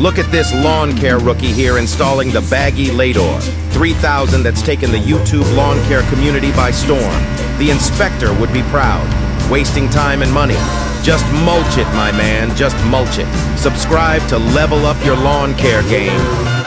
Look at this lawn care rookie here installing the baggy Lador. 3000 that's taken the YouTube lawn care community by storm. The inspector would be proud. Wasting time and money. Just mulch it, my man. Just mulch it. Subscribe to level up your lawn care game.